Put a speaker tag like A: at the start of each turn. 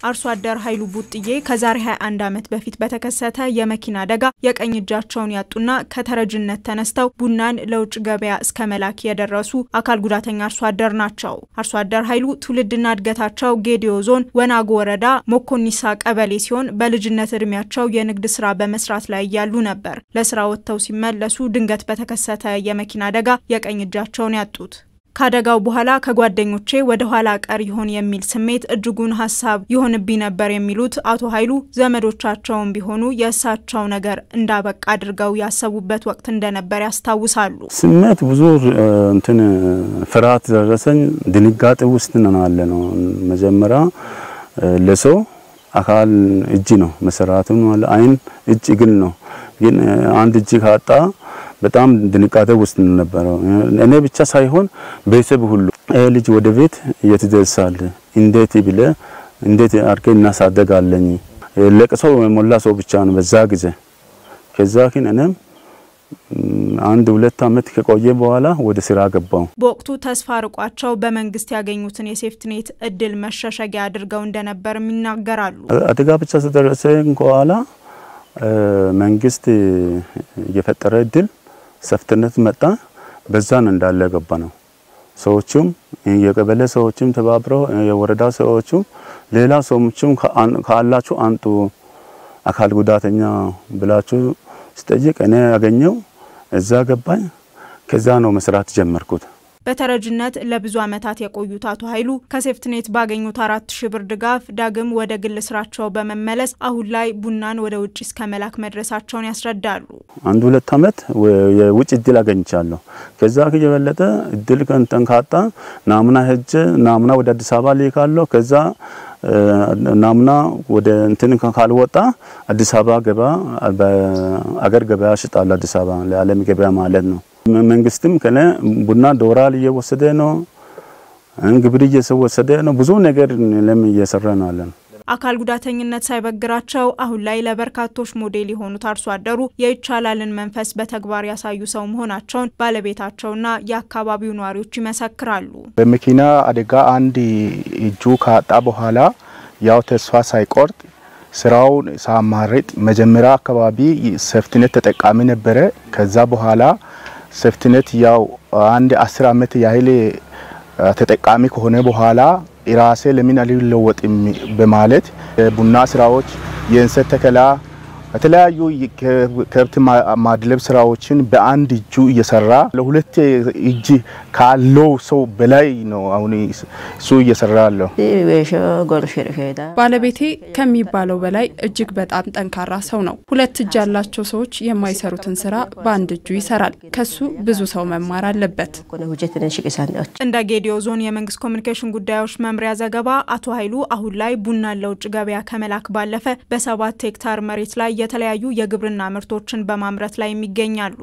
A: አርሶ አደር ኃይሉ ቡጥዬ ከዛሬ 21 ዓመት በፊት በተከሰተ የመኪና አደጋ የቀኝ እጃቸውን ያጡና ከተረጅነት ተነስተው ቡናን ለውጭ ገበያ እስከ መላክ የደረሱ አካል ጉዳተኛ አርሶ አደር ናቸው። አርሶ አደር ኃይሉ ትውልድና እድገታቸው ጌዲዮ ዞን ወናጎ ወረዳ ሞኮኒሳ ቀበሌ ሲሆን በልጅነት እድሜያቸው የንግድ ስራ በመስራት ላይ እያሉ ነበር ለስራ ወጥተው ሲመለሱ ድንገት በተከሰተ የመኪና አደጋ የቀኝ እጃቸውን ያጡት። ከአደጋው በኋላ ከጓደኞቼ ወደ ኋላ ቀር ይሆን የሚል ስሜት እጅጉን ሀሳብ ይሆንብኝ ነበር የሚሉት አቶ ኃይሉ ዘመዶቻቸውም ቢሆኑ የእሳቸው ነገር እንዳበቃ አድርገው ያሰቡበት ወቅት እንደነበር ያስታውሳሉ።
B: ስሜት ብዙ እንትን ፍርሃት ደረሰኝ። ድንጋጤ ውስጥ ነን ነው። መጀመሪያ ለሰው አካል እጅ ነው መሰራቱ አይን፣ እጅ፣ እግር ነው። ግን አንድ እጅ ካጣ በጣም ድንጋጤ ውስጥ ነበረው። እኔ ብቻ ሳይሆን ቤተሰብ ሁሉ ይሄ ልጅ ወደ ቤት የት ደርሳል? እንዴት ብለ እንዴት አድርገ እናሳደጋለኝ? ለቅሶው የሞላ ሰው ብቻ ነው በዛ ጊዜ። ከዛ ግን እኔም አንድ ሁለት አመት ከቆየ በኋላ ወደ ስራ ገባው።
A: በወቅቱ ተስፋ ርቋቸው በመንግስት ያገኙትን የሴፍትኔት እድል መሸሸጊያ አድርገው እንደነበርም ይናገራሉ።
B: አደጋ ብቻ ስለደረሰ በኋላ መንግስት የፈጠረ እድል ሰፍትነት መጣ። በዛን እንዳለ ገባ ነው። ሰዎቹም የቀበሌ ሰዎችም ተባብረው የወረዳ ሰዎቹም ሌላ ሰዎችም ካላችሁ አንጡ አካል ጉዳተኛ ብላችሁ ስጠይቅ እኔ ያገኘው እዛ ገባኝ። ከዛ ነው መስራት ጀመርኩት።
A: በተረጅነት ለብዙ ዓመታት የቆዩት አቶ ኃይሉ ከሴፍትኔት ባገኙት አራት ሺ ብር ድጋፍ ዳግም ወደ ግል ስራቸው በመመለስ አሁን ላይ ቡናን ወደ ውጭ እስከ መላክ መድረሳቸውን ያስረዳሉ።
B: አንድ ሁለት አመት የውጭ እድል አገኝቻለሁ። ከዛ የበለጠ እድል ከንጠንካጣ ናሙና ሄጄ ናሙና ወደ አዲስ አበባ ልካለሁ። ከዛ ናሙና ወደ እንትን ካልወጣ አዲስ አበባ ገባ በአገር ገበያ ሽጣለሁ። አዲስ አበባ ለዓለም ገበያ ማለት ነው። መንግስትም ከነ ቡና ዶላር እየወሰደ ነው፣ ግብር እየወሰደ ነው። ብዙ ነገር ለም እየሰራ ነው አለን።
A: አካል ጉዳተኝነት ሳይበግራቸው አሁን ላይ ለበርካቶች ሞዴል የሆኑት አርሶ አደሩ የይቻላልን መንፈስ በተግባር ያሳዩ ሰው መሆናቸውን ባለቤታቸውና የአካባቢው ነዋሪዎች ይመሰክራሉ።
C: በመኪና አደጋ አንድ እጁ ካጣ በኋላ ያው ተስፋ ሳይቆርጥ ስራውን ሳያማርጥ መጀመሪያ አካባቢ ሴፍትኔት ተጠቃሚ ነበረ። ከዛ በኋላ ሴፍትኔት ያው አንድ አስር አመት ያህል ተጠቃሚ ከሆነ በኋላ ራሴ ለምን አልለወጥም በማለት ቡና ስራዎች፣ የእንሰት ተከላ፣ የተለያዩ ከብት ማድለብ ስራዎችን በአንድ እጁ እየሰራ ለሁለት እጅ ካለው ሰው በላይ ነው አሁን እሱ እየሰራ ያለው።
D: ባለቤቴ ከሚባለው በላይ እጅግ በጣም ጠንካራ ሰው ነው። ሁለት እጅ ያላቸው ሰዎች የማይሰሩትን ስራ በአንድ እጁ ይሰራል። ከሱ ብዙ ሰው መማር አለበት።
A: እንደ ጌዲዮ ዞን የመንግስት ኮሚኒኬሽን ጉዳዮች መምሪያ ዘገባ አቶ ኃይሉ አሁን ላይ ቡናን ለውጭ ገበያ ከመላክ ባለፈ በሰባት ሄክታር መሬት ላይ የተለያዩ የግብርና ምርቶችን በማምረት ላይ ይገኛሉ።